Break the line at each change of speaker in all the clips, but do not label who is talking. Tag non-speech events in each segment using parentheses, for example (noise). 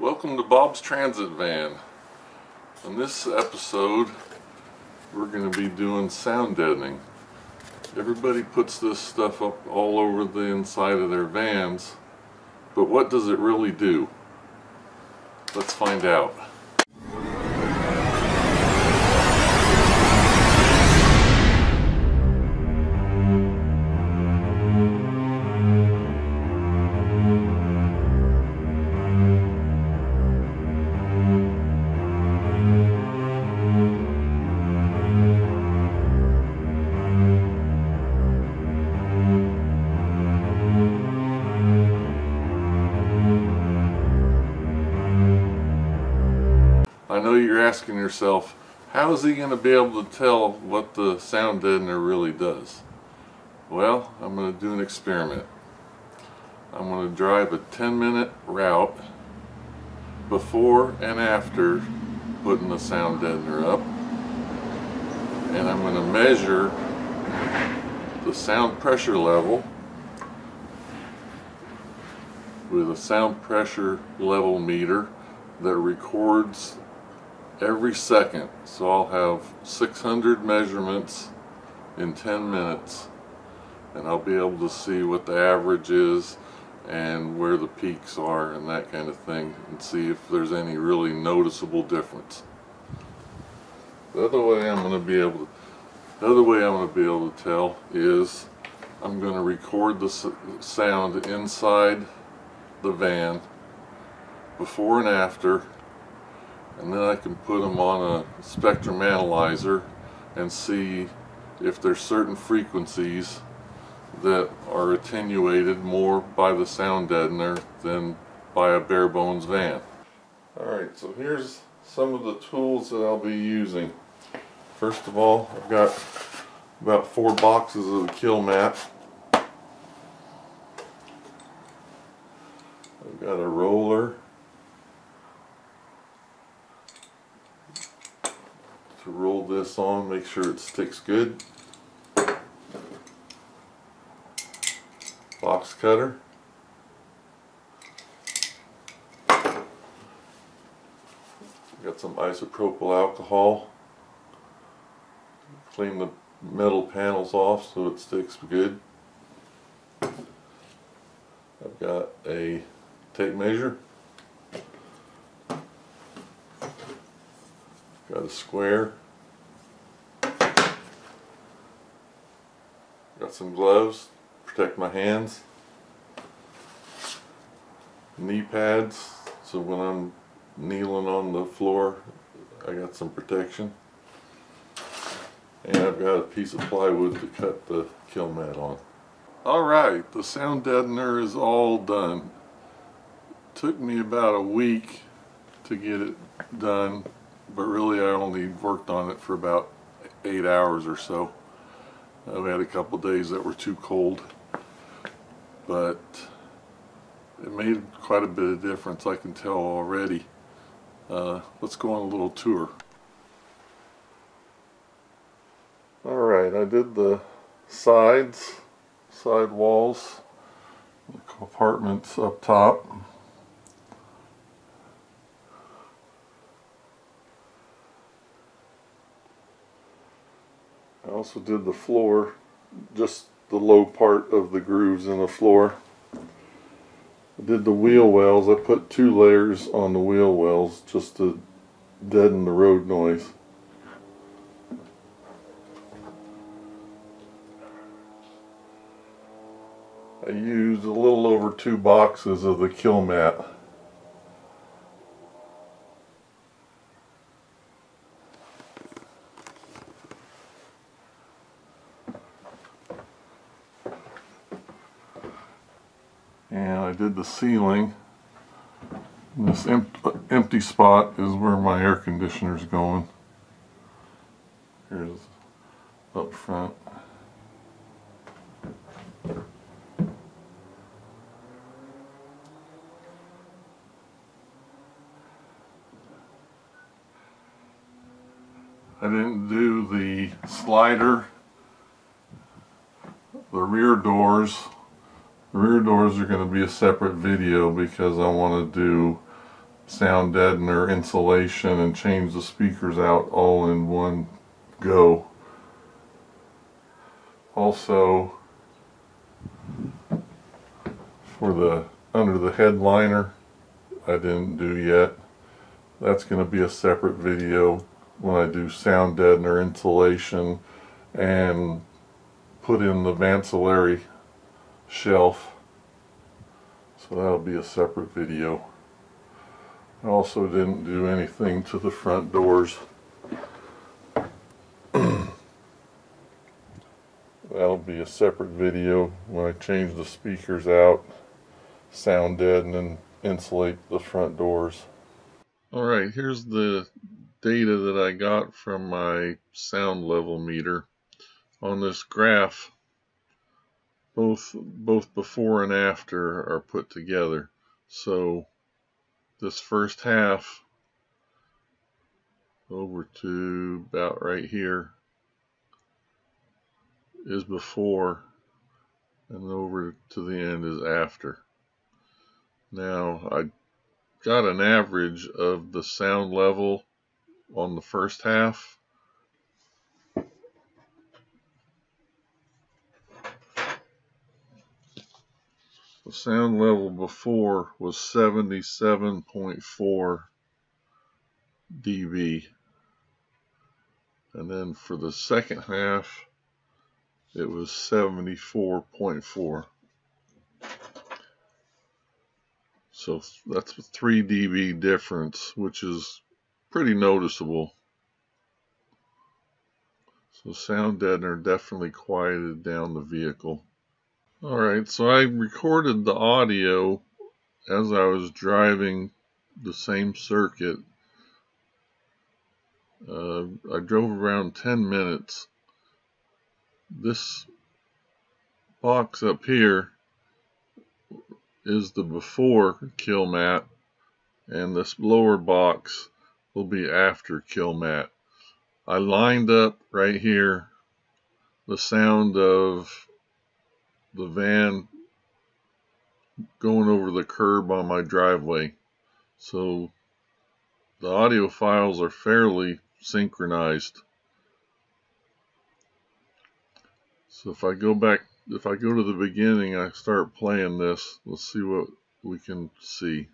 Welcome to Bob's Transit Van. In this episode, we're going to be doing sound deadening. Everybody puts this stuff up all over the inside of their vans, but what does it really do? Let's find out. Asking yourself, how is he going to be able to tell what the sound deadener really does? Well, I'm going to do an experiment. I'm going to drive a 10 minute route before and after putting the sound deadener up. And I'm going to measure the sound pressure level with a sound pressure level meter that records every second. So I'll have 600 measurements in 10 minutes and I'll be able to see what the average is and where the peaks are and that kind of thing and see if there's any really noticeable difference. The other way I'm going to be able to the other way I'm going to be able to tell is I'm going to record the sound inside the van before and after and then I can put them on a spectrum analyzer and see if there's certain frequencies that are attenuated more by the sound deadener than by a bare bones van. Alright, so here's some of the tools that I'll be using. First of all, I've got about four boxes of the Kilmat. I've got a roller roll this on, make sure it sticks good. Box cutter. Got some isopropyl alcohol. Clean the metal panels off so it sticks good. I've got a tape measure. Got a square. Got some gloves, protect my hands. Knee pads, so when I'm kneeling on the floor, I got some protection. And I've got a piece of plywood to cut the Kilmat on. Alright, the sound deadener is all done. Took me about a week to get it done but really I only worked on it for about eight hours or so. Uh, we had a couple days that were too cold, but it made quite a bit of difference, I can tell already. Uh, let's go on a little tour. Alright, I did the sides, side walls, the compartments up top. Also did the floor, just the low part of the grooves in the floor. I did the wheel wells. I put two layers on the wheel wells just to deaden the road noise. I used a little over two boxes of the Kilmat. and I did the ceiling. This em empty spot is where my air conditioner is going. Here's up front. I didn't do the slider, the rear doors, rear doors are going to be a separate video because I want to do sound deadener, insulation, and change the speakers out all in one go. Also, for the under the headliner, I didn't do yet. That's going to be a separate video when I do sound deadener, insulation, and put in the Vancillary shelf. So that'll be a separate video. I also didn't do anything to the front doors. (clears throat) that'll be a separate video when I change the speakers out, sound deaden and then insulate the front doors. Alright, here's the data that I got from my sound level meter on this graph both both before and after are put together. So this first half over to about right here is before and over to the end is after. Now I got an average of the sound level on the first half The sound level before was 77.4 dB. And then for the second half, it was 74.4. So that's a 3 dB difference, which is pretty noticeable. So sound deadener definitely quieted down the vehicle. Alright, so I recorded the audio as I was driving the same circuit. Uh, I drove around 10 minutes. This box up here is the before Kilmat and this lower box will be after Kilmat. I lined up right here the sound of the van going over the curb on my driveway. So the audio files are fairly synchronized. So if I go back, if I go to the beginning, I start playing this, let's see what we can see.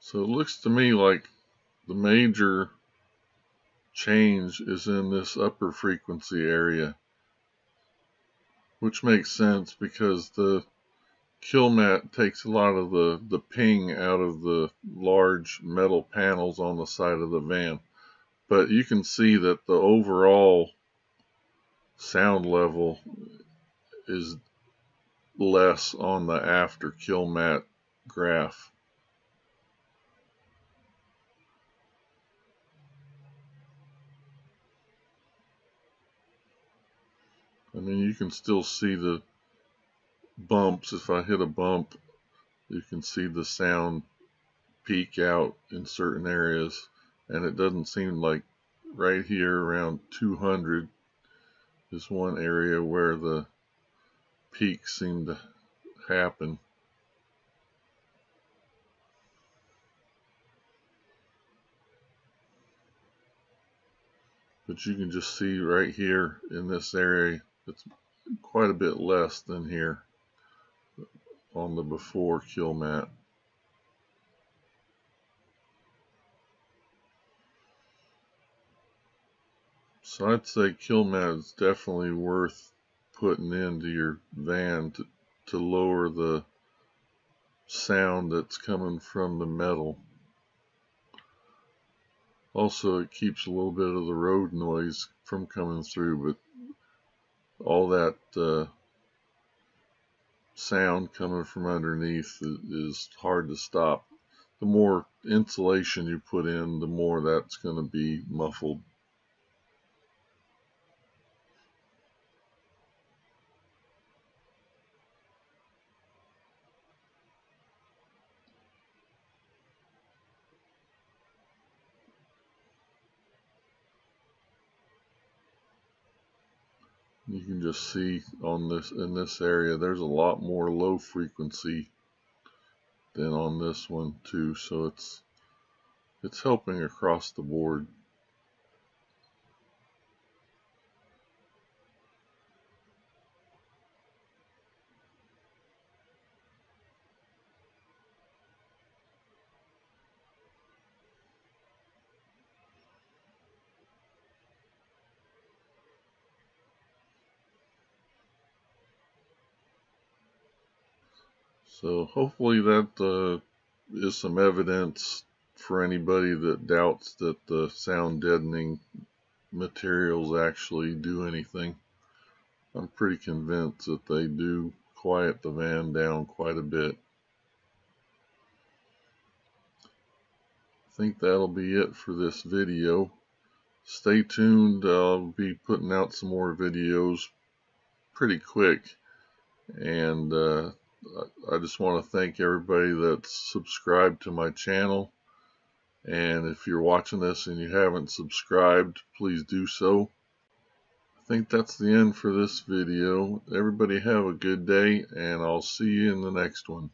So it looks to me like the major change is in this upper frequency area which makes sense because the Kilmat takes a lot of the, the ping out of the large metal panels on the side of the van. But you can see that the overall sound level is less on the after Kilmat graph. I mean, you can still see the bumps. If I hit a bump, you can see the sound peak out in certain areas. And it doesn't seem like right here around 200 is one area where the peaks seem to happen. But you can just see right here in this area it's quite a bit less than here on the before Kilmat. So I'd say Kilmat is definitely worth putting into your van to, to lower the sound that's coming from the metal. Also, it keeps a little bit of the road noise from coming through, but all that uh, sound coming from underneath is hard to stop. The more insulation you put in, the more that's going to be muffled. You can just see on this in this area there's a lot more low frequency than on this one too. So it's it's helping across the board So hopefully that uh, is some evidence for anybody that doubts that the sound deadening materials actually do anything. I'm pretty convinced that they do quiet the van down quite a bit. I think that'll be it for this video. Stay tuned. I'll be putting out some more videos pretty quick. And uh, I just want to thank everybody that's subscribed to my channel. And if you're watching this and you haven't subscribed, please do so. I think that's the end for this video. Everybody have a good day, and I'll see you in the next one.